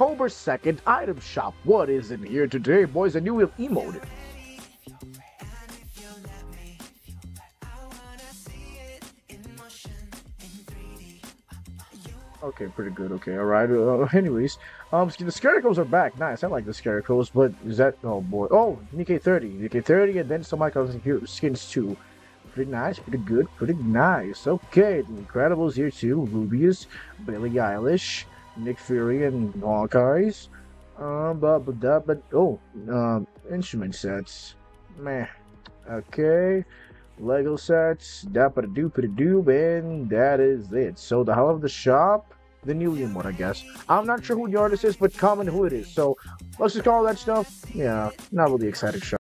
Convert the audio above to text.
October 2nd item shop. What is in here today, boys? A new emote. Okay, pretty good. Okay, all right. Uh, anyways, um, the Scarecrows are back. Nice. I like the Scarecrows, but is that oh boy? Oh, Nikkei 30, Nikkei 30, and then some icons here skins too. Pretty nice, pretty good, pretty nice. Okay, the Incredibles here too. Rubius, Billie Eilish, Nick Fury, and Hawkeyes. Um, but but but oh, um, instrument sets. Meh. Okay. Lego sets, dappa doop doob, and that is it. So the hell of the shop, the new one, I guess. I'm not sure who the artist is, but comment who it is. So let's just call that stuff. Yeah, not really excited shop.